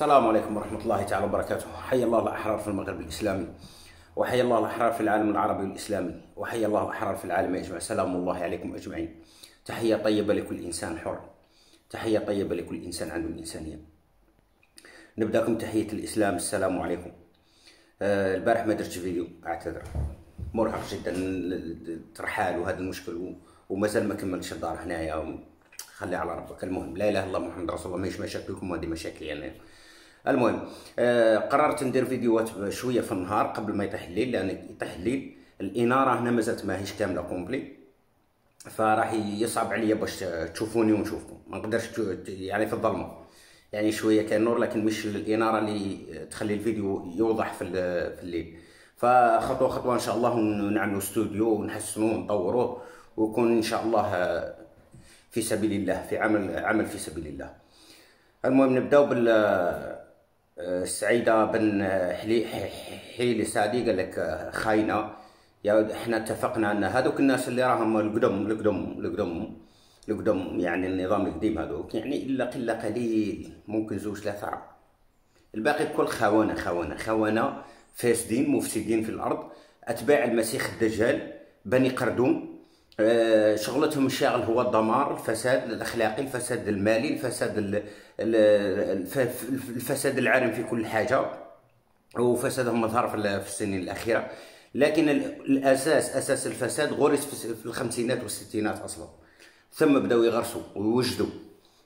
السلام عليكم ورحمة الله تعالى وبركاته. حي الله الأحرار في المغرب الإسلامي وحي الله الأحرار في العالم العربي والإسلامي وحي الله الأحرار في العالم أجمع سلام الله عليكم أجمعين. تحية طيبة لكل إنسان حر. تحية طيبة لكل إنسان عنده الإنسانية. نبدأكم تحية الإسلام. السلام عليكم. آه، البارح ما درتش فيديو أعتذر. مرهق جدا الترحال وهذا المشكل ومازال ما كملتش الدار هنايا. خلي على ربك. المهم لا إله إلا الله محمد رسول الله. ماهيش مشاكلكم وهذه مشاكلي أنا. المهم آه قررت ندير فيديوهات شوية في النهار قبل ما يطيح الليل لأن يطيح الليل الإنارة هنا مازالت ماهيش كاملة كومبلي فراح يصعب عليا باش تشوفوني ونشوفكم. ما نقدرش يعني في الظلمة. يعني شوية كاين نور لكن مش الإنارة اللي تخلي الفيديو يوضح في في الليل. فخطوة خطوة إن شاء الله نعملوا استوديو ونحسنوه ونطوروه ويكون إن شاء الله في سبيل الله في عمل عمل في سبيل الله. المهم نبدأو بال السعيدة بن حلي حيلي سعدي قال لك خاينة. يا إحنا اتفقنا أن هذوك الناس اللي راهم القدم القدم القدم القدم يعني النظام القديم هذوك يعني إلا قلة قليل ممكن زوج ثلاثة عرب الباقي كل خونة خونة خونة فاسدين مفسدين في الأرض. أتباع المسيح الدجال بني قردون. آه، شغلتهم الشاغل هو الدمار الفساد الأخلاقي الفساد المالي الفساد ال- ال- الف- الفساد العارم في كل حاجة وفسادهم مظهر في ال- في السنين الأخيرة. لكن ال- الأساس أساس الفساد غرس في الخمسينات والستينات أصلا. ثم بدأوا يغرسوا ويوجدوا.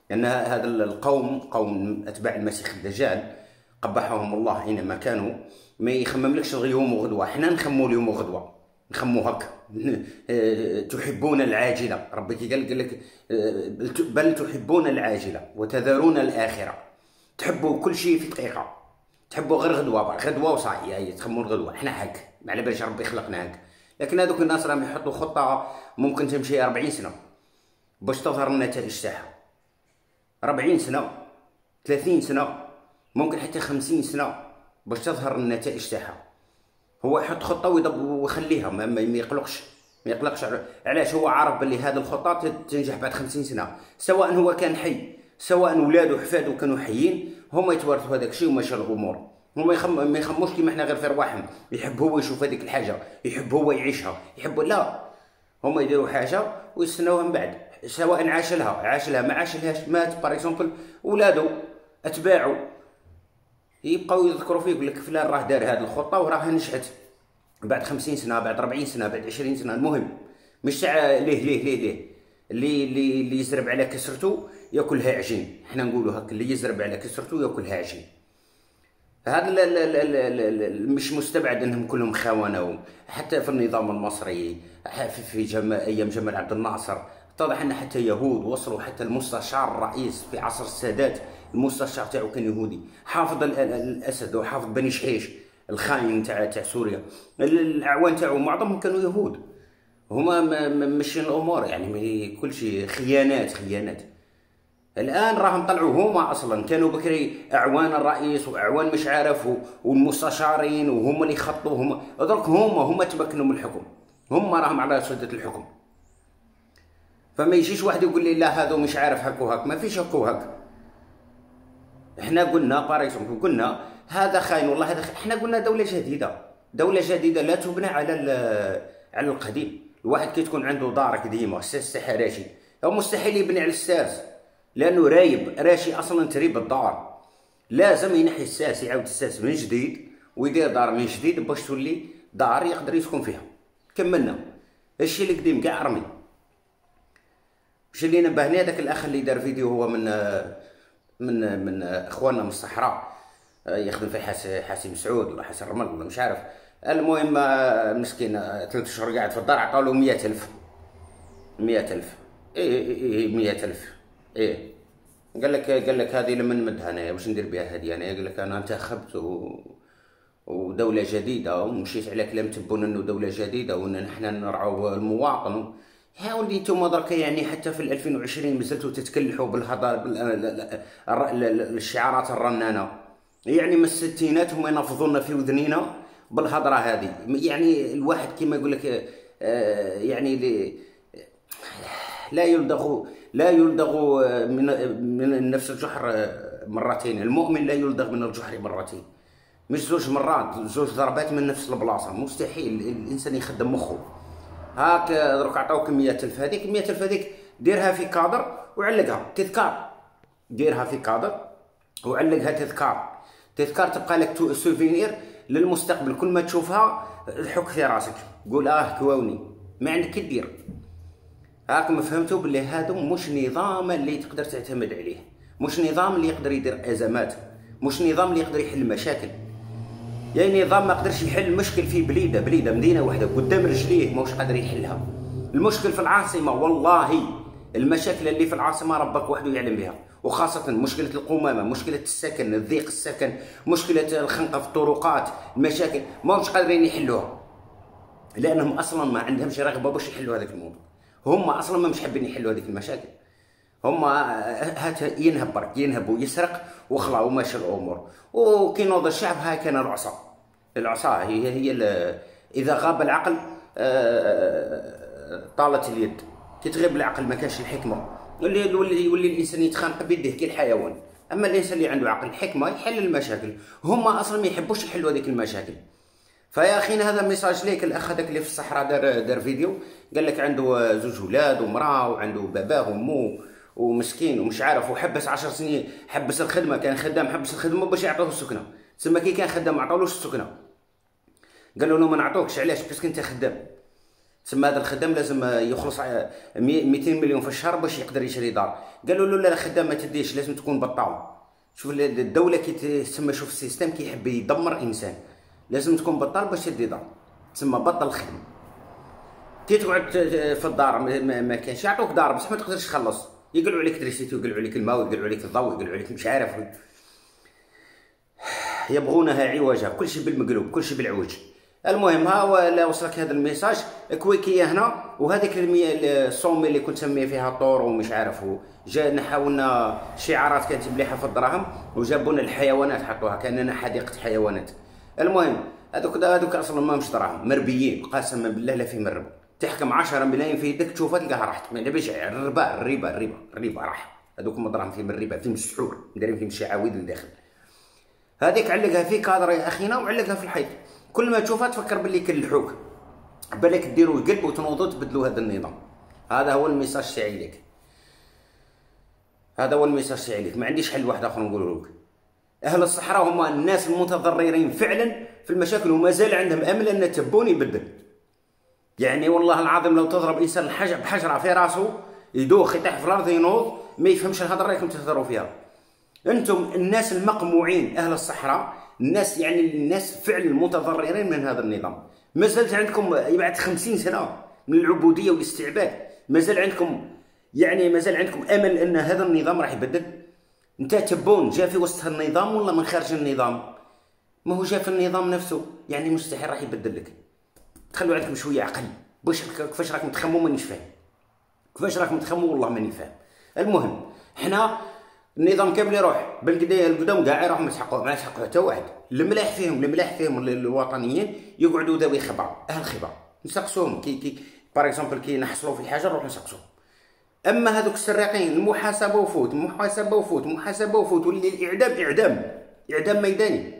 لأن هذا القوم قوم أتباع المسيح الدجال قبحهم الله أينما كانوا. ما يخمملكش اليوم وغدوة. إحنا نخمو اليوم وغدوة. نخمو هكا تحبون العاجلة. ربي كي قال لك بل تحبون العاجلة وتذرون الآخرة. تحبوا كل شيء في دقيقة تحبوا غير غدوة غدوة وصاي. يعني تخمون غدوة. إحنا هاك. ما على بالش ربي خلقنا هاك. لكن هذوك الناس راهم يحطوا خطة ممكن تمشي 40 سنة. باش تظهر النتائج تاعها 40 سنة. 30 سنة. ممكن حتى 50 سنة. باش تظهر النتائج تاعها هو يحط خطة ويضب ويخليها ما, يقلقش. ما يقلقش. علاش هو عارف باللي هذه الخطة تت- تنجح بعد 50 سنة؟ سواء هو كان حي سواء ولاده وحفاده كانوا حيين هما يتوارثوا هذاك الشيء ومشى الأمور. هما يخم... ما يخموش كيما إحنا غير في رواحهم. يحب هو يشوف هذيك الحاجة يحب هو يعيشها. يحب لا. هما يديروا حاجة ويستناوها من بعد. سواء عاش لها عاش لها ما عاش لهاش. مات باغ اكزومبل ولادو اتباعه يبقاو يذكروا فيه يقول لك فلان راه دار هذه الخطة وراها نجحت. بعد خمسين سنة بعد 40 سنة بعد 20 سنة المهم مش ليه ليه ليه ليه؟ اللي اللي اللي يزرب على كسرته ياكلها عجين إحنا نقولوا هكا اللي يزرب على كسرته ياكلها عجين هذا مش مستبعد انهم كلهم خونه حتى في النظام المصري في جم... أيام جمال عبد الناصر. اتضح إن حتى يهود وصلوا حتى المستشار الرئيس في عصر السادات المستشار تاعو كان يهودي. حافظ ال- ال- الأسد وحافظ بني شحيش الخاين تاع تاع سوريا. ال- الأعوان تاعو معظمهم كانوا يهود. هما ما- ما- ماشيين الأمور يعني كل شيء خيانات خيانات. الآن راهم طلعوا هما أصلا. كانوا بكري أعوان الرئيس وأعوان مش عارف والمستشارين وهم اللي يخطوا هما درك هما هما تمكنوا من الحكم. هما راهم على سدة الحكم. فما يجيش واحد يقول لي لا هذا مش عارف هك ما فيش هك وهك إحنا قلنا باريس قلنا هذا خاين والله هذا خ... إحنا قلنا دولة جديده دولة جديده لا تبنى على على القديم. الواحد كي تكون عنده دار قديمه الساس تاعها راشي. هو مستحيل يبني على الساس لأنه رايب راشي أصلا تريب الدار. لازم ينحي الساس يعاود الساس من جديد ويدير دار من جديد باش تولي دار يقدر يسكن فيها. كملنا. الشيء القديم كاع رمي. واش اللي نبهني هذاك الأخ اللي دار فيديو هو من من من إخواننا من الصحراء. يخدم في حاس حاسم سعود ولا حسن رمل ولا مش عارف. المهم مسكين ثلاث شهور قاعد في الدار عطاو له 100000 100000 إيه إيه إيه 100000 إيه. قال لك قال لك هذه لما نمدها انايا واش ندير بها هذه؟ أنا قال لك أنا انتخبت و... ودولة جديدة ومشيت على كلام تبون إنه دولة جديدة وإن نحن نرعوا المواطن. يا ولدي أنتم درك يعني حتى في 2020 مازلتوا تتكلحوا بالهضر بالشعارات الرنانة. يعني من الستينات هم ينفضونا في وذنينا بالهضرة هذه. يعني الواحد كما يقول لك آه، يعني لا يلدغ لا يلدغ من من نفس الجحر مرتين. المؤمن لا يلدغ من الجحر مرتين. مش زوج مرات زوج ضربات من نفس البلاصة. مستحيل. الإنسان يخدم مخه. هاك دروك عطاوك 100 الف هذيك 100 الف هذيك ديرها في كادر وعلقها. تذكار. ديرها في كادر وعلقها تذكار. تذكار تبقى لك souvenir للمستقبل. كل ما تشوفها حك في راسك. قول آه كواوني ما عندك دير. راكم فهمتوا باللي هذا مش نظام اللي تقدر تعتمد عليه. مش نظام اللي يقدر يدير أزمات. مش نظام اللي يقدر يحل مشاكل. يعني نظام ما قدرش يحل مشكل في بليدة بليدة مدينة واحدة قدام رجليه ماهوش قادر يحلها. المشكل في العاصمة والله المشاكل اللي في العاصمة ربك وحده يعلم بها. وخاصة مشكلة القمامة مشكلة السكن الضيق السكن مشكلة الخنقة في الطرقات المشاكل ماهوش قادرين يحلوها. لأنهم أصلا ما عندهمش رغبة باش يحلوا هذاك الموضوع. هم أصلا ما مش حابين يحلوا هذيك المشاكل. هم هات ينهب برك ينهب ويسرق وخلا وماشي الأمور وكي نوض الشعب هاي كان العصا العصا. هي هي إذا غاب العقل آه، طالت اليد. كي تغيب العقل ما كانش الحكمة. يولي يولي يولي الإنسان يتخانق بيديه كي الحيوان. أما الإنسان اللي عنده عقل حكمه يحل المشاكل. هما أصلا ما يحبوش يحلوا هذيك المشاكل. فيا اخينا هذا message ليك الاخ هذاك اللي في الصحراء دار دار فيديو. قال لك عنده زوج ولاد ومرأة وعنده باباه وامه ومسكين ومش عارف وحبس عشر سنين حبس الخدمة. كان خدام حبس الخدمة باش يعطوه السكنة. تسمى كي كان خدام ما عطاولوش السكنة. قالوا له ما نعطوكش علاش؟ parce que انت خدام. تسمى هذا الخدام لازم يخلص 200 مليون في الشهر باش يقدر يشري دار. قالوا له لا الخدام ما تديش لازم تكون بطال شوف الدولة كي تسمى شوف ال système كيحب يدمر إنسان. لازم تكون بطال باش تدي دار. تسمى بطل الخدمه كي تقعد في الدار ما كانش يعطوك دار بصح ما تقدرش تخلص. يقلعوا عليك électricité ويقلعوا عليك الماء ويقلعوا عليك الضوء ويقلعوا عليك مش عارف. يبغونها عوجا كل شيء بالمقلوب كل شيء بالعوج. المهم ها ولا وصلك هذا ال message. كويكيه هنا وهذيك الصومي اللي كنت سميه فيها طور ومش عارف جا نحاولنا شعارات كانت مليحة في الدراهم وجابونا الحيوانات حطوها كأننا حديقة حيوانات. المهم هذوك هذوك أصلا ما مش دراهم مربيين قسما بالله لا في مرب تحكم 10 ملايين في يدك تشوفها تلقاها راحت. ما نبيش الربا الربا الربا الربا راح. هذوك مدراهم فيهم الربا فيهم السحور دايرين فيهم الشعاويذ لداخل هذيك علقها في كادر يا أخينا وعلقها في الحيط. كل ما تشوفها تفكر باللي كلحوك بالك ديروا القلب وتنوضوا تبدلوا هذا النظام. هذا هو ال message تاعي لك. هذا هو ال message تاعي لك. ما عنديش حل واحد آخر نقوله لك. أهل الصحراء هما الناس المتضررين فعلا في المشاكل وما زال عندهم أمل أن تبون يبدل. يعني والله العظيم لو تضرب إنسان الحجر بحجره في راسه يدوخ يطيح في الأرض ينوض ما يفهمش الهضره اللي كنتم تهضروا فيها. أنتم الناس المقموعين أهل الصحراء الناس يعني الناس فعلا متضررين من هذا النظام. ما زالت عندكم بعد خمسين سنة من العبودية والاستعباد. ما زال عندكم يعني ما زال عندكم أمل أن هذا النظام راح يبدل؟ أنت تبون جا في وسط النظام ولا من خارج النظام؟ ما هو جا في النظام نفسه. يعني مستحيل راح يبدل لك. تخلوا عندكم شوية عقل. باش كيفاش راكم تخمموا؟ مانيش فاهم. كيفاش راكم تخمموا؟ والله ماني فاهم. المهم حنا النظام كامل يروح. بالقدايه القدام كاع يروح ما ما يسحقوا حتى واحد. الملاح فيهم الملاح فيهم الوطنيين يقعدوا ذوي خبره أهل خبره نسقسوهم. كي كي par exemple كي نحصلوا في حاجة نروح نسقسوهم. أما هذوك السراقين المحاسبة وفوت محاسبه وفوت محاسبه وفوت واللي الاعدام إعدام. إعدام ميداني.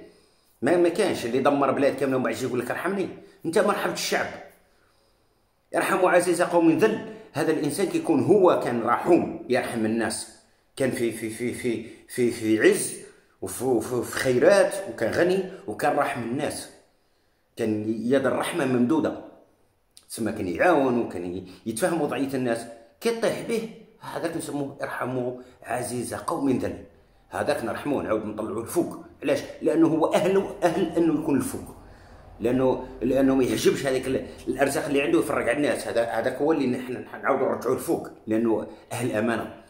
ما ما كانش. اللي دمر بلاد كاملة ومن بعد يقول لك ارحمني. أنت مرحبا الشعب. ارحموا عزيز قوم ذل. هذا الإنسان كيكون هو كان رحوم يرحم الناس. كان في في في في في في عز وفي في خيرات وكان غني وكان رحم الناس. كان يد الرحمة ممدودة. تسمى كان يعاون وكان يتفهم وضعية الناس. كي به. هذاك نسموه ارحموا عزيز قوم ذل هذاك نرحموه نعاود نطلعوه الفوق علاش؟ لأنه هو أهل أهل أنه يكون الفوق لأنه لأنه ما يعجبش هذيك الأرزاق اللي عنده يفرق على الناس. هذا هذاك هو اللي نحن نعاودوا نرجعوه الفوق لأنه أهل أمانة.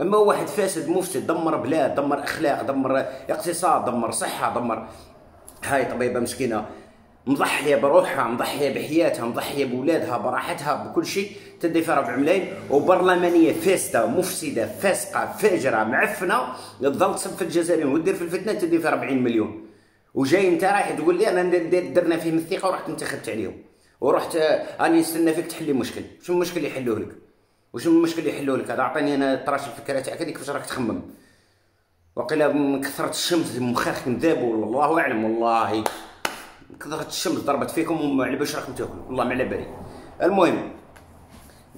أما واحد فاسد مفسد دمر بلاد دمر أخلاق دمر اقتصاد دمر صحة دمر هاي طبيبة مسكينة مضحية بروحها مضحية بحياتها مضحية بولادها براحتها بكل شيء تدي فيها ربع ملايين. وبرلمانية فاسدة مفسدة فاسقة فاجرة معفنة تظل تصب في الجزائريين ودير في الفتنة تدي فيها 40 مليون. وجاي انت رايح تقول لي أنا درنا فيهم الثقة ورحت انتخبت عليهم. ورحت راني نستنى فيك تحل لي مشكل. شنو المشكل يحلوه لك؟ وشنو المشكل يحلوه لك؟ هذا أعطيني أنا طراش الفكرة تاعك هذيك كيفاش راك تخمم. وقيلا من كثرة الشمس مخاخك نداب والله أعلم والله. من كثرة الشمس ضربت فيكم على باش راكم تاكلوا والله ما على بالي. المهم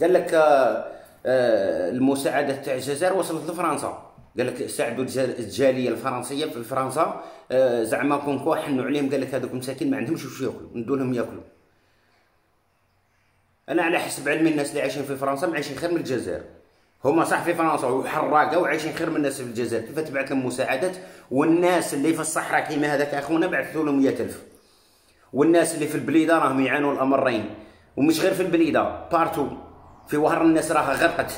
قال لك آه، آه، المساعدة تاع الجزائر وصلت لفرنسا. قال لك ساعدوا الجالية الفرنسية في فرنسا. آه، زعما كونكو حنوا عليهم قال لك هذوك المساكين ما عندهمش واش ياكلوا ندوا لهم ياكلوا. أنا على حسب علمي الناس اللي عايشين في فرنسا عايشين خير من الجزائر. هما صح في فرنسا وحراقة وعايشين خير من الناس في الجزائر. كيف تبعث لهم مساعدات؟ والناس اللي في الصحراء كيما هذاك أخونا بعثوا لهم 100000 والناس اللي في البليدة راهم يعانوا الأمرين. ومش غير في البليدة partout. في وهر الناس راها غرقت.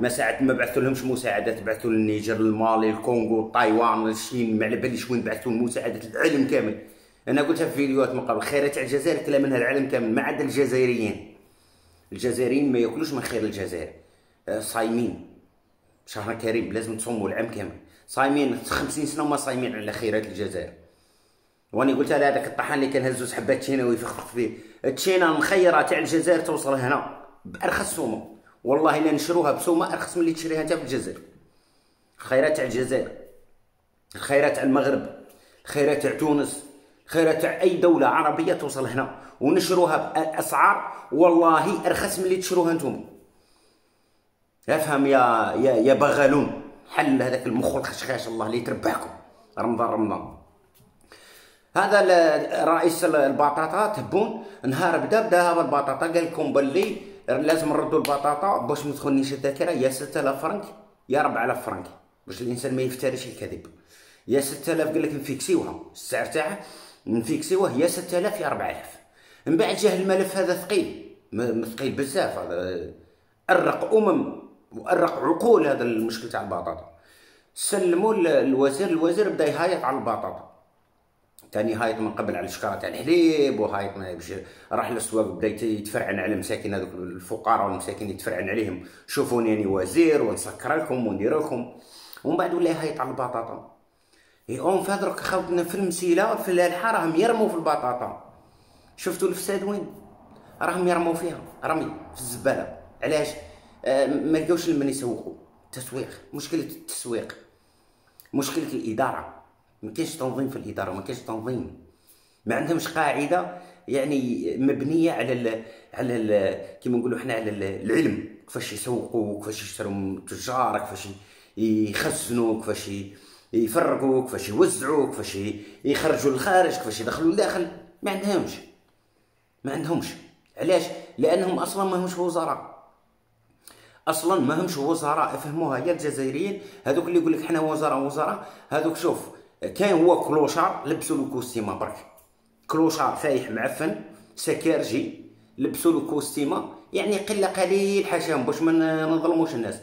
ما ساعة ما بعثوا لهمش مساعدات بعثوا للنيجر المالي الكونغو تايوان الصين ما على باليش وين بعثوا المساعدات العالم كامل. أنا قلتها في فيديوهات من قبل خيرات الجزائر كلا منها العالم كامل ما عدا الجزائريين. الجزائريين ما يأكلوش من خير الجزائر. آه، صايمين. شهر كريم لازم تصوموا العام كامل. صايمين 50 سنة وما صايمين على خيرات الجزائر. واني قلت لها هذاك الطحان اللي كان هزوز حبات تشينا ويفخفخ فيه التشينا المخيرة تاع الجزائر توصل هنا بأرخص سومة. والله إلا نشروها بسومة أرخص من اللي تشريها انت في الجزائر. الخيرات تاع الجزائر. الخيرات تاع المغرب. الخيرات تاع تونس. الخيرات تاع أي دولة عربية توصل هنا ونشروها بأسعار والله أرخص من اللي تشروها أنتم. أفهم يا يا يا بغالون حل هذاك المخ الخشخاش الله اللي يتربحكم. رمضان رمضان. هذا رئيس البطاطا تبون نهار بدا بدا هذا البطاطا قال لكم باللي لازم نردوا البطاطا باش ما تخونيش الذاكرة. يا 6000 فرنك يا 4000 فرنك. باش الإنسان ما يفتريش الكذب. يا 6000 قال لك نفيكسيوها. السعر تاعها نفيكسيوه يا 6000 يا 4000 من بعد جاه الملف هذا ثقيل. ثقيل بزاف. هذا أرق أمم وأرق عقول هذا المشكل تاع البطاطا. سلموا الوزير الوزير بدا يهايط على البطاطا. ثاني هايط من قبل على الشكارة تاع الحليب وهايط باش راح للسواق بدا يتفرعن على المساكين هذوك الفقراء والمساكين يتفرعن عليهم. شوفوني أني وزير ونسكر لكم وندير لكم ومن بعد ولا يهايط على البطاطا. اون فادرك خاوتنا في المسيله في الالحه راهم يرموا في البطاطا. شفتوا الفساد وين؟ راهم يرموا فيها. رمي في الزبالة. علاش؟ آه ما لقاوش لمن يسوقوا تسويق. مشكلة التسويق. مشكلة الإدارة. ما كاينش تنظيم في الإدارة ما كاينش تنظيم. ما عندهمش قاعدة يعني مبنية على ال على ال كيما نقولوا حنا على العلم. كيفاش يسوقوا كيفاش يشتروا من التجار كيفاش يخزنوا كيفاش يفرقوا كيفاش يوزعوا كيفاش يخرجوا للخارج كيفاش يدخلوا لداخل ما عندهمش. ما عندهمش. علاش؟ لأنهم أصلا ما همش وزراء. أصلا ما همش وزراء. فهموها يا الجزائريين. هذوك اللي يقول لك حنا وزراء وزراء. هذوك شوف كاين هو كلوشار لبسوا له كوستيمه برك. كلوشار فايح معفن سكارجي لبسوا له كوستيمه يعني قلة قليل حاشاهم باش ما نظلموش الناس.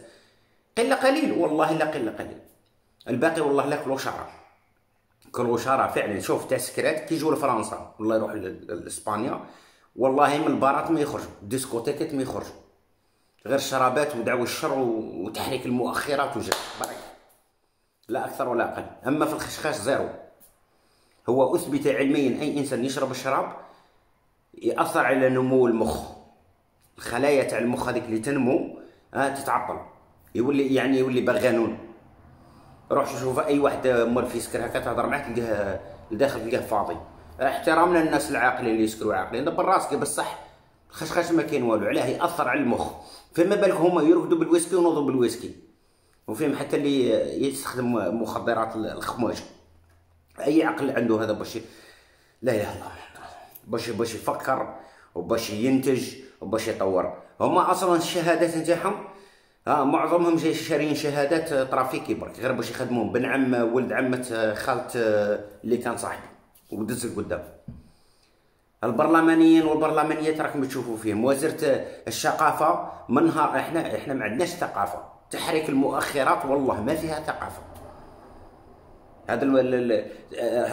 قلة قليل؟ والله لا قلة قليل. الباقي والله لا clochard clochard فعلا. شوف تاع سكرات كي يجوا لفرنسا والله يروح لإسبانيا. والله من البارات ما يخرجوا ديسكوتيكات ما يخرجوا غير الشرابات ودعوى الشر وتحريك المؤخرات وجا. برك. لا أكثر ولا أقل. أما في الخشخاش zéro. هو أثبت علميا أي إنسان يشرب الشراب يأثر على نمو المخ. الخلايا تاع المخ هذيك اللي تنمو آه تتعطل. يولي يعني يولي بغانون روح شوف أي واحد مول في سكر هكا تهضر معاه تلقاه لداخل تلقاه فاضي. احترامنا للناس العاقلين اللي يسكروا عاقلين. دبر راسك بصح الخشخاش ما كاين والو. علاه يأثر على المخ. فما بالك هما يرقدوا بالويسكي ونوضوا بالويسكي. وفيهم حتى اللي يستخدم مخدرات الخماج أي عقل عنده هذا باش لا إله إلا الله. باش باش يفكر وباش ينتج وباش يطور. هما أصلا الشهادات نتاعهم ها معظمهم جاي شاريين شهادات ترافيكي برك غير باش يخدمون. بن عم ولد عمة خالة اللي كان صاحبي ودز قدام البرلمانيين والبرلمانيات راكم تشوفوا فيهم. وزيرة الثقافة من نهار إحنا إحنا ما عندناش ثقافة. تحريك المؤخرات والله ما فيها ثقافة. هذا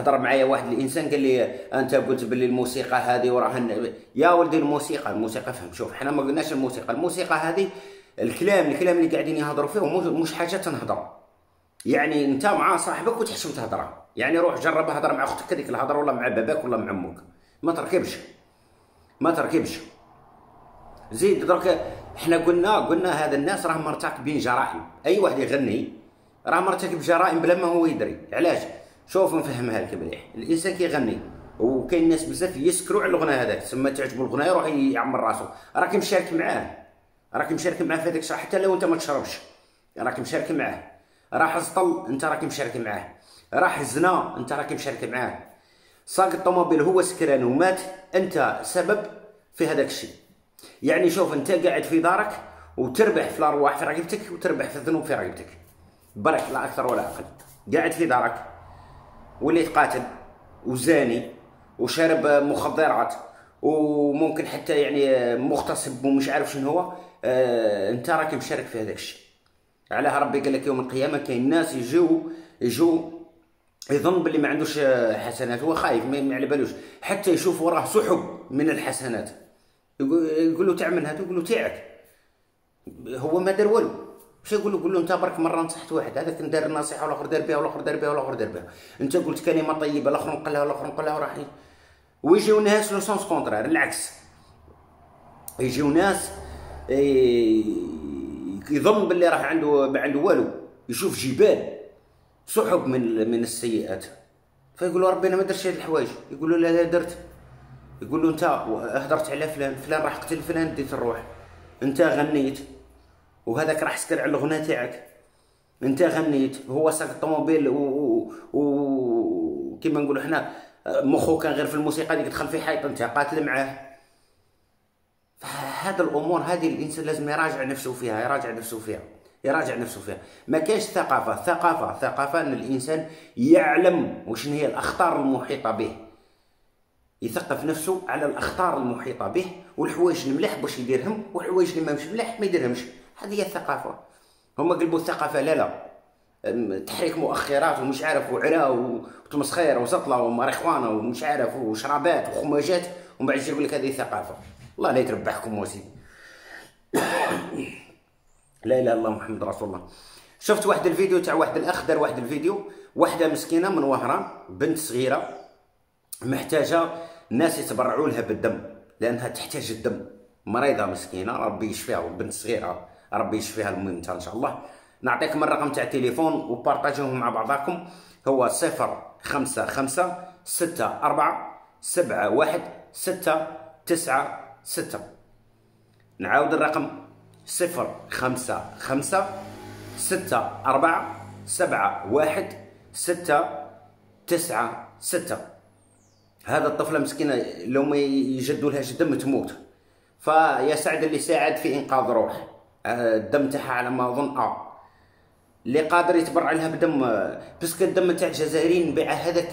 هضر معايا واحد الإنسان قال لي أنت قلت باللي الموسيقى هذه وراها يا ولدي الموسيقى الموسيقى فهم شوف حنا ما قلناش الموسيقى. الموسيقى هذه الكلام الكلام اللي قاعدين يهضروا فيه مش حاجة تنهضر. يعني انت مع صاحبك وتحشم تهضر يعني روح جرب هضر مع أختك هذيك الهضرة ولا مع باباك ولا مع أمك. ما تركبش. ما تركبش. زيد درك إحنا قلنا قلنا هذا الناس راهم مرتكبين جرائم. أي واحد يغني راه مرتكب جرائم بلا ما هو يدري. علاش؟ شوف نفهمها لك مليح. الإنسان كيغني وكاين ناس بزاف يسكروا على الغناء هذاك. تسمى تعجبو الغناء يروح يعمر راسو. راك مشارك معاه. راك مشارك معاه في هذاك الشيء حتى لو انت ما تشربش. راك مشارك معاه. راح السطل انت راك مشارك معاه. راح الزنا انت راك مشارك معاه. ساق الطوموبيل هو سكران ومات انت سبب في هذاك الشيء. يعني شوف انت قاعد في دارك وتربح في الأرواح في رقبتك وتربح في الذنوب في رقبتك برك لا أكثر ولا أقل. قاعد في دارك وليت قاتل وزاني وشارب مخدرات وممكن حتى يعني مغتصب ومش عارف شنو هو. آه انت راك مشارك في هذاك الشيء. علاه ربي قال لك يوم القيامة كاين ناس يجوا يجوا يظن باللي ما عندوش حسنات. هو خايف ما على بالوش. حتى يشوف وراه سحب من الحسنات. يقول له من هذا يقول له تاعك هو ما دار والو. واش يقول له؟ يقول له انت برك مرة نصحت واحد. هذاك دار النصيحه والآخر دار بها والآخر دار بها والآخر دار بها. انت قلت كلمه طيبه الآخر نقلها والآخر نقلها وراح ويجيو ناس le sens contraire العكس. يجيو ناس يظن باللي راه عنده ما عنده والو. يشوف جبال سحب من من السيئات. فيقول له ربي أنا ما درتش هاد الحوايج. يقول له لا لا درت. يقول له أنت هدرت على فلان فلان راح قتل فلان ديت الروح. أنت غنيت. وهذاك راح سكر على الغنى تاعك. أنت غنيت. هو ساق الطوموبيل و, و... و... كيما نقولوا حنا مخو كان غير في الموسيقى ديك دخل في حيط. أنت قاتل معاه. فهذا الأمور هذه الإنسان لازم يراجع نفسه فيها يراجع نفسه فيها يراجع نفسه فيها. ما كاينش ثقافة ثقافة ثقافة إن الإنسان يعلم وشن هي الأخطار المحيطة به. يثقف نفسه على الأخطار المحيطة به والحوايج المليح باش يديرهم والحوايج اللي ماهمش مليح ما يديرهمش. هذه هي الثقافة. هما قلبوا الثقافة لا لا. تحريك مؤخرات ومش عارف وعلا وتمسخير وزطلة وماريخوانا ومش عارف وشرابات وخماجات ومن بعد يقول لك هذه ثقافة. الله لا يتربحكم وسيدي لا إله إلا الله محمد رسول الله. شفت واحد الفيديو تاع واحد الاخ دار واحد الفيديو. واحدة مسكينة من وهران بنت صغيرة محتاجة الناس يتبرعوا لها بالدم لأنها تحتاج الدم. مريضة مسكينة ربي يشفيها بنت صغيرة ربي يشفيها المهم إن شاء الله. نعطيكم الرقم تاع التليفون وبارطاجوه مع بعضكم هو صفر خمسة خمسة ستة أربعة سبعة واحد ستة. نعاود الرقم صفر خمسة خمسة ستة أربعة سبعة واحد ستة تسعة ستة. هذا الطفلة مسكينة لو ما يجدوا لها دم تموت. فيا سعد اللي ساعد في إنقاذ روح الدم تاعها على ما أظن أه. اللي قادر يتبرع لها بدم باسكو الدم تاع الجزائريين نبيع هذاك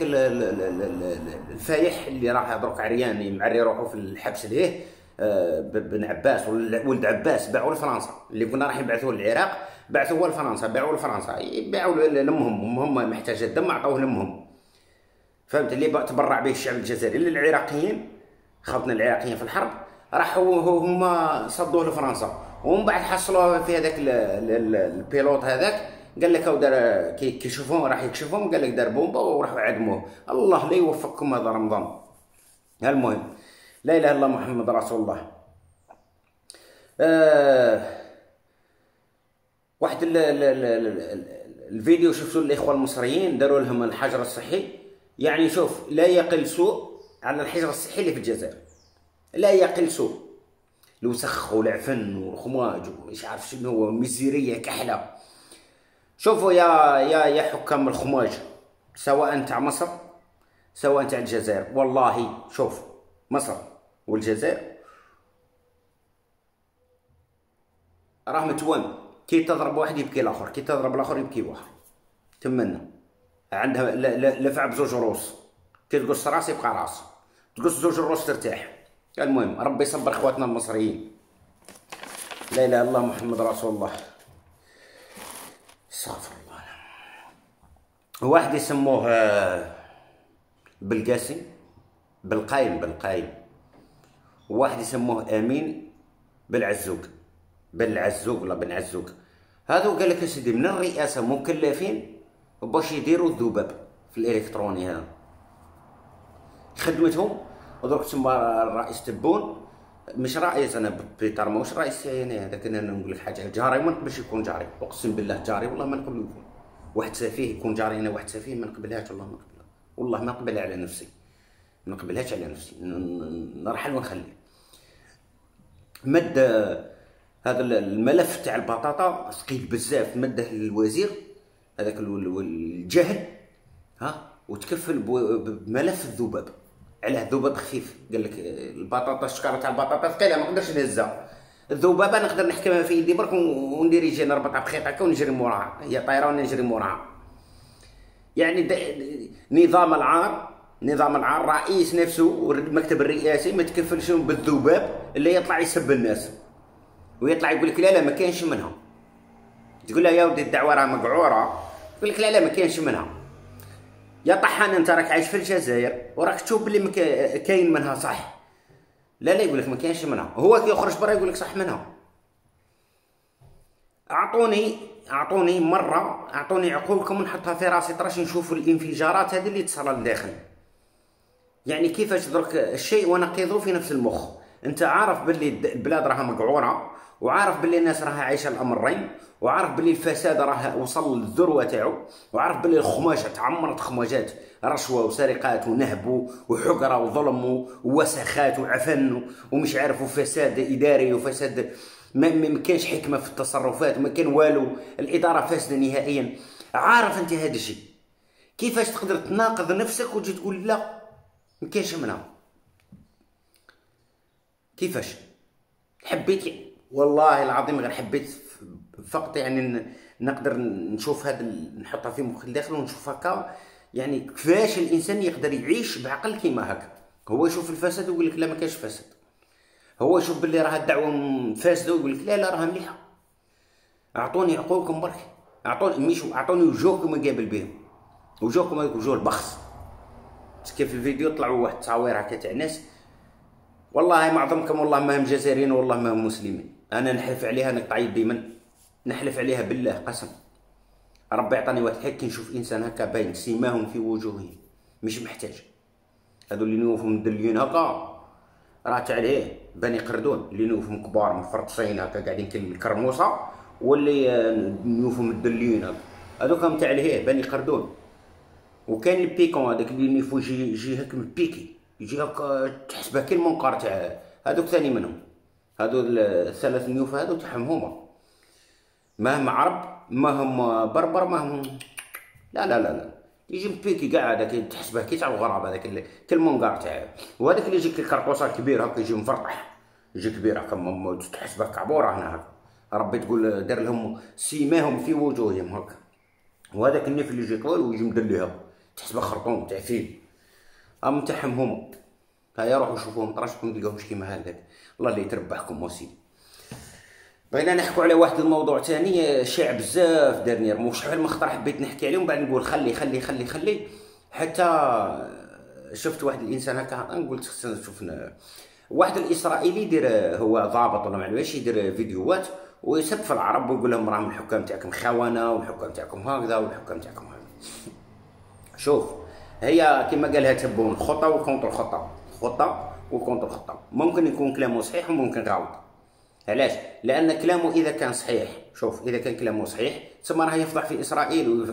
الفايح اللي راح دروك عريان معري روحه في الحبس ليه. آه، بن عباس ولد عباس باعوا لفرنسا. اللي كنا راح يبعثوه للعراق بعثوه لفرنسا باعوا لفرنسا. يبيعوا لأمهم هم محتاجه الدم عطوه لأمهم. فهمت؟ اللي تبرع به الشعب الجزائري. للعراقيين خاطنا العراقيين في الحرب راحوا هما صدوه لفرنسا. ومن بعد حصلوه في هذاك البيلوت هذاك قال لك دار كي يشوفوهم راح يكشفهم قال لك دار بومبا وراحوا عدموه. الله لا يوفقكم هذا رمضان. المهم لا إله إلا الله محمد رسول الله. آه واحد ال ال ال ال الفيديو شفتوا الاخوه المصريين داروا لهم الحجر الصحي. يعني شوف لا يقل سوء على الحجر الصحي اللي في الجزائر. لا يقل سوء. الوسخ والعفن والخماج ومش عارف شنو هو الميزيريه كحلة. شوفوا يا يا يا حكام الخماج سواء تاع مصر سواء تاع الجزائر. والله شوف مصر. والجزائر راه متوام كي تضرب واحد يبكي الآخر كي تضرب الآخر يبكي واحد. تمنا عندها لفع بزوج روس. كي تقص راس يبقى راس. تقص زوج الروس ترتاح. المهم ربي يصبر خواتنا المصريين. لا إله إلا الله محمد رسول الله. استغفر الله واحد يسموه آه، بالقاسم بالقايم بالقايم. وواحد يسموه أمين بالعزوق. بالعزوق ولا بن عزوق هذا قال لك سيدي من الرئاسة مكلفين باش يديروا الذباب في الإلكتروني هذا. خدمتهم ودرك تما الرئيس تبون. مش رئيس أنا بيتر مش رئيس يعني هذاك أنا نقول لك حاجة جاري ما نقبلش يكون جاري. أقسم بالله جاري والله ما نقبل يكون واحد سفيه يكون جارينا واحد سفيه ما نقبلهاش والله ما نقبلها. والله ما نقبلها على نفسي. ما نقبلهاش على نفسي نرحل ونخلي. مد هذا الملف تاع البطاطا ثقيل بزاف. مده للوزير هذاك الجهل ها وتكفل بملف الذباب. علاه الذباب خفيف. قال لك البطاطا الشكارة تاع البطاطا ثقيلة ما نقدرش نهزها. الذبابة نقدر نحكمها في يدي برك وندير يجي نربطها بخيط هكا ونجري موراها. هي طايرة وأنا نجري موراها. يعني نظام العار نظام العار رئيس نفسه المكتب الرئاسي ما تكفلش بالذباب اللي يطلع يسب الناس. ويطلع يقول لك لا لا ما كاينش منها. تقول له يا ودي الدعوة راه مقعورة. يقول لك لا لا ما كاينش منها. يا طحان انت راك عايش في الجزائر وراك تشوف بلي كاين منها صح. لا لا يقول لك ما كاينش منها. هو كي يخرج برا يقول لك صح منها. اعطوني أعطوني مرة أعطوني عقولكم نحطها في راسي تراش نشوف الانفجارات هذه اللي تصل لداخل يعني كيفاش درك الشيء ونقيضه في نفس المخ. انت عارف باللي البلاد راها مقعورة وعارف باللي الناس راها عايشة الأمرين وعارف باللي الفساد راه وصل للذروة تاعو وعارف باللي الخماجه تعمرت خماجات رشوة وسرقات ونهب وحقرة وظلم ووسخات وعفن ومش عارف وفساد إداري وفساد ما, ما كانش حكمة في التصرفات ما كان والو الإدارة فاسدة نهائيا. عارف أنت هذا الشيء؟ كيفاش تقدر تناقض نفسك وتجي تقول لا؟ ما كاينش منها. كيفاش؟ حبيت والله العظيم غير حبيت فقط يعني نقدر نشوف هذا نحطها في مخ الداخل ونشوف هكا. يعني كيفاش الإنسان يقدر يعيش بعقل كيما هكا. هو يشوف الفساد ويقول لك لا ما كاينش فساد. هو يشوف باللي راه الدعوة فاسدة ويقول لك لا لا راها مليحة. أعطوني عقولكم برك. أعطوني مش أعطوني وجوهكم قابل بهم. وجوهكم هذوك وجوه البخس. كيف في الفيديو طلعوا واحد التصاوير هكا تاع ناس. والله معظمكم والله ما هم جزائريين والله ما هم مسلمين. أنا نحلف عليها نقطع يدي من نحلف عليها بالله قسم. ربي يعطاني واحد الحق كي نشوف إنسان هكا باين سيماهم في وجوههم. مش محتاج. هذو اللي نوفهم مدليين هكا راه تاع إيه بني قردون. اللي نوفهم كبار مفرطسين هكا قاعدين الكرموسة واللي نوفهم مدليين هكا. هذوك تاع الايه بني قردون. وكاين البيكون هذاك اللي نيفو يجي هكا مبيكي يجي هكا تحسبه كي المنقار تاع هذوك ثاني منهم. هذو الثلاث نيوف هذو تاعهم هما. ما هم عرب ما هم بربر ما هم لا لا لا لا. يجي مبيكي كاع هذاك تحسبه كي تاع الغراب هذاك كالمونقار تاعو. وهذاك اللي يجيك الكرطوسه كبير هكا يجي مفرطح يجي كبير هكا تحسبه كعبورة هنا هكا ربي تقول دار لهم سيماهم في وجوههم هكا وهذاك النيف اللي يجي طويل ويجي مدليها تحسبه خرطوم تاع فيل ام تاعهم هما. هيا روحوا شوفوهم طراشكم تلقاوهمش كيما هكاك. الله اللي يتربحكم وسيدي بغينا نحكوا على واحد الموضوع ثاني شاع بزاف دارني مو شحال من خطره حبيت نحكي عليه ومن بعد نقول خلي خلي خلي خلي. حتى شفت واحد الإنسان هكا قلت شفنا. واحد الإسرائيلي يدير هو ضابط ولا ما يدير فيديوهات ويسب في العرب ويقول لهم راهم الحكام تاعكم خونة والحكام تاعكم هكذا والحكام تاعكم هكذا. شوف هي كما قالها تبون خطه وكونتر خطه خطه وكونتر خطه ممكن يكون كلامه صحيح وممكن غلط. علاش؟ لأن كلامه إذا كان صحيح شوف إذا كان كلامه صحيح تسمى راه يفضح في إسرائيل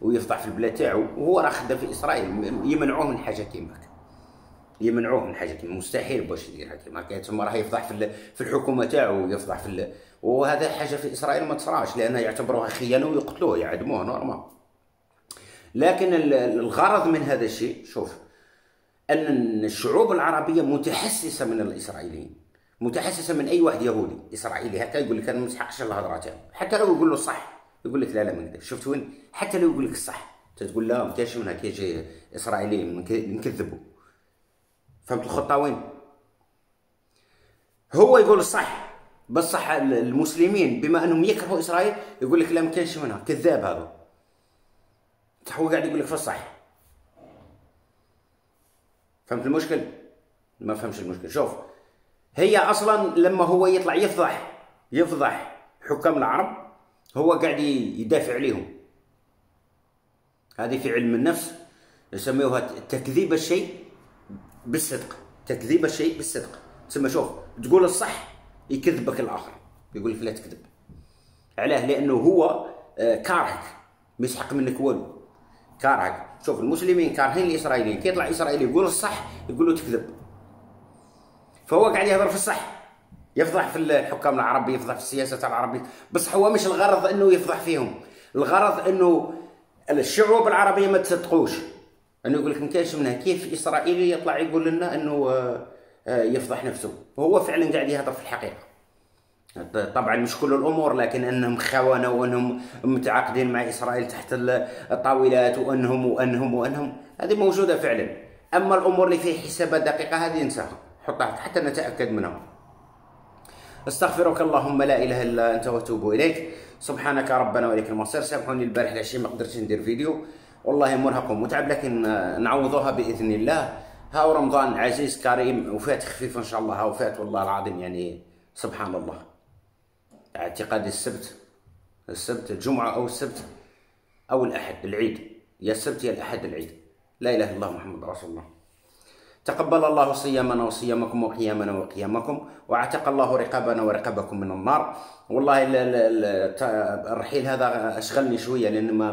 ويفضح في البلاد تاعو وهو راه خدام في إسرائيل. يمنعوه من حاجة كيما يمنعوه من حاجة كيما مستحيل باش يديرها كيما هكا. تسمى راه يفضح في في الحكومة تاعو ويفضح في وهذا حاجة في إسرائيل ما تصراش لأن يعتبروها خيانة ويقتلوه يعدموه نورمال لكن الغرض من هذا الشيء شوف أن الشعوب العربية متحسسة من الإسرائيليين متحسسة من أي واحد يهودي إسرائيلي هكا يقول لك أنا ما نسحقش الهضرة تاعو حتى لو يقول له الصح يقول لك لا لا ما نكذب شفت وين؟ حتى لو يقول لك الصح تقول لا ما كاينش من هكا يجي إسرائيليين نكذبوا فهمت الخطة وين؟ هو يقول الصح بصح المسلمين بما أنهم يكرهوا إسرائيل يقول لك لا ما كاينش منها كذاب هذا. هو قاعد يقول لك في الصح فهمت المشكل؟ ما فهمش المشكل. شوف هي أصلا لما هو يطلع يفضح يفضح حكام العرب هو قاعد يدافع عليهم هذه في علم النفس يسميوها تكذيب الشيء بالصدق. تكذيب الشيء بالصدق. تسمى شوف تقول الصح يكذبك الآخر. يقول لك لا تكذب. علاه لأنه هو آه، كارهك ما يسحق منك والو كارهك شوف المسلمين كارهين الإسرائيليين كي يطلع إسرائيلي يقول الصح يقولوا تكذب. فهو قاعد يهضر في الصح. يفضح في الحكام العرب يفضح في السياسة العربية. بس هو مش الغرض إنه يفضح فيهم. الغرض إنه الشعوب العربية ما تصدقوش. انه يقول لك ما كاينش منها كيف إسرائيلي يطلع يقول لنا إنه آه، آه، يفضح نفسه؟ وهو فعلا قاعد يهضر في الحقيقة. طبعا مش كل الأمور لكن أنهم خونه وأنهم متعاقدين مع إسرائيل تحت الطاولات وأنهم وأنهم وأنهم. هذه موجودة فعلا. أما الأمور اللي فيها حسابات دقيقة هذه انساها. حطها حتى نتأكد منها. استغفرك اللهم لا إله إلا أنت وأتوب إليك. سبحانك ربنا واليك المصير. سامحوني البارح العشيه ما قدرتش ندير فيديو. والله مرهق ومتعب لكن نعوضوها بإذن الله. ها رمضان عزيز كريم وفات خفيف إن شاء الله. ها وفات والله العظيم يعني سبحان الله. اعتقادي السبت. السبت الجمعة أو السبت أو الأحد العيد. يا السبت يا الأحد العيد. لا إله إلا الله محمد رسول الله. تقبل الله صيامنا وصيامكم وقيامنا وقيامكم واعتق الله رقابنا ورقابكم من النار. والله الرحيل هذا أشغلني شوية لأن ما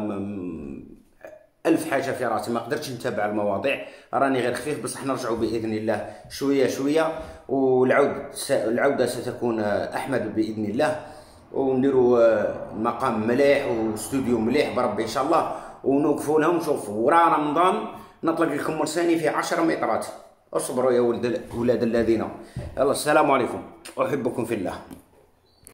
ألف حاجة في راسي. ما قدرتش نتابع المواضيع. راني غير خفيف بصح نرجعوا بإذن الله شوية شوية. والعود العودة ستكون أحمد بإذن الله. ونديروا مقام مليح واستوديو مليح بربي إن شاء الله. ونوقفوا لهم. شوف ورا رمضان نطلق لكم مرساني في عشرة مترات اصبروا يا ولد ولاد الذين. يلا السلام عليكم. أحبكم في الله.